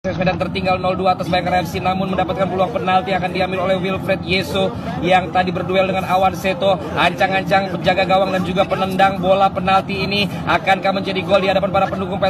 Medan tertinggal 0-2 atas Bayangkara FC namun mendapatkan peluang penalti akan diambil oleh Wilfred Yeso yang tadi berduel dengan Awan Seto. Ancang-ancang penjaga gawang dan juga penendang bola penalti ini akankah menjadi gol di hadapan para pendukung PS